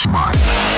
Cashman.